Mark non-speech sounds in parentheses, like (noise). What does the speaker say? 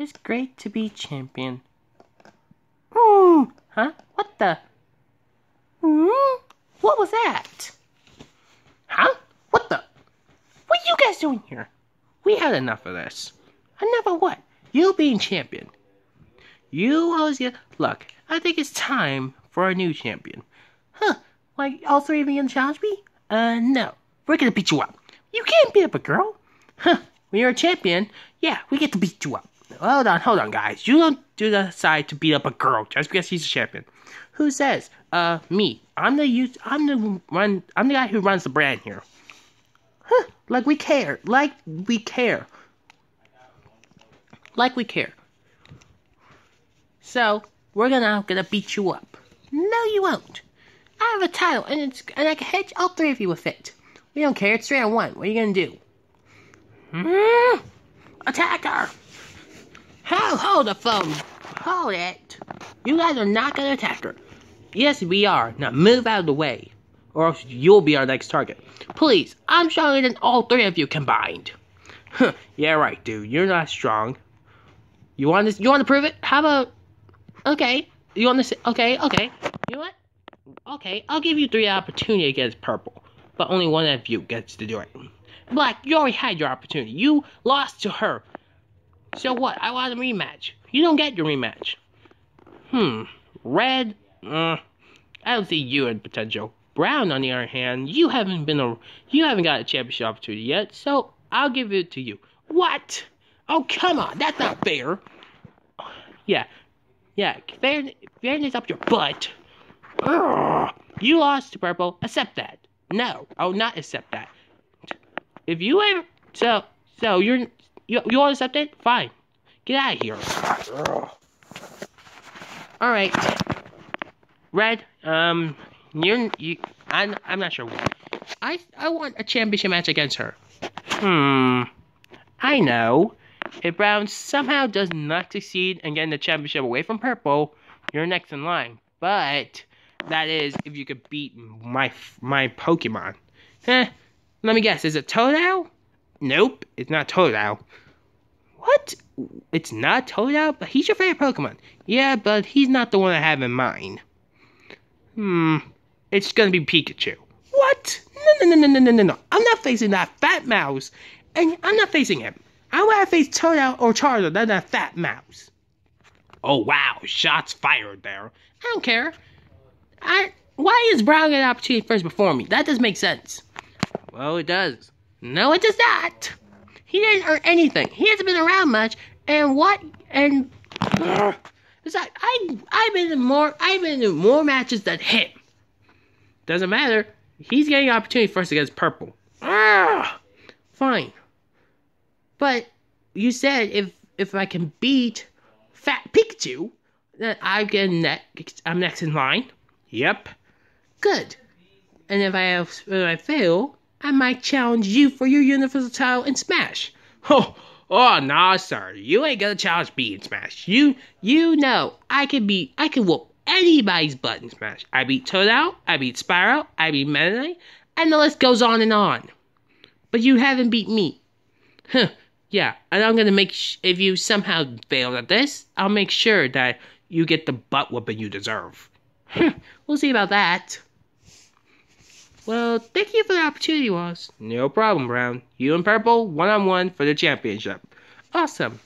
It's great to be champion. Hmm. Huh? What the? Hmm? What was that? Huh? What the? What are you guys doing here? We had enough of this. Enough of what? You being champion. You always get. Look, I think it's time for a new champion. Huh? Like all three of you gonna challenge me? Uh, no. We're gonna beat you up. You can't beat up a girl. Huh? When you're a champion, yeah, we get to beat you up. Hold on, hold on, guys. You don't do decide to beat up a girl just because she's a champion. Who says? Uh, me. I'm the use. I'm the run. I'm the guy who runs the brand here. Huh? Like we care. Like we care. Like we care. So we're gonna gonna beat you up. No, you won't. I have a title, and it's and I can hit all three of you with it. We don't care. It's three on one. What are you gonna do? Hmm? Attack her! Hold, hold the phone. Hold it. You guys are not gonna attack her. Yes, we are. Now move out of the way, or else you'll be our next target. Please, I'm stronger than all three of you combined. Huh, yeah, right, dude. You're not strong. You want to? You want to prove it? How about? Okay. You want to? Say, okay. Okay. You know what? Okay. I'll give you three opportunity against purple, but only one of you gets to do it. Black, you already had your opportunity. You lost to her. So what? I want a rematch. You don't get your rematch. Hmm. Red. Uh, I don't see you in potential. Brown, on the other hand, you haven't been a you haven't got a championship opportunity yet, so I'll give it to you. What? Oh come on, that's not fair. Yeah, yeah, fair, fairness up your butt. Ugh. You lost to purple. Accept that. No, I'll not accept that. If you ever so so you're you you want to accept it? Fine. Get out of here. All right. Red, um, you're you. I'm I'm not sure. I I want a championship match against her. Hmm. I know. If Brown somehow does not succeed in getting the championship away from Purple, you're next in line. But that is if you could beat my my Pokemon. Eh, let me guess. Is it Totodile? Nope, it's not Totodile. What? It's not Totodile, but he's your favorite Pokemon. Yeah, but he's not the one I have in mind. Hmm. It's gonna be Pikachu. What? No, no, no, no, no, no, no. I'm not facing that fat mouse, and I'm not facing him. I want to face Totodile or Charizard than that fat mouse. Oh wow! Shots fired there. I don't care. I. Why is Brown getting an opportunity first before me? That doesn't make sense. Well, it does. No, it does not. He didn't earn anything. He hasn't been around much. And what? And uh, besides, I I've been in more I've been in more matches than him. Doesn't matter. He's getting an opportunity first against purple. Ah, (sighs) fine. But you said if if I can beat Fat Pikachu, then I get next. I'm next in line. Yep. Good. And if I have, if I fail, I might challenge you for your universal title in Smash. (laughs) Oh, oh, nah, sir. You ain't gonna challenge me in Smash. You, you know, I can beat, I can whoop anybody's butt in Smash. I beat Toadette, I beat Spyro, I beat Meta Knight, and the list goes on and on. But you haven't beat me. (laughs) Huh. Yeah, and I'm gonna make sh- if you somehow fail at this, I'll make sure that you get the butt whooping you deserve. (laughs) we'll see about that. Well, thank you for the opportunity, Wallace. No problem, Brown. You and Purple, one on one for the championship. Awesome.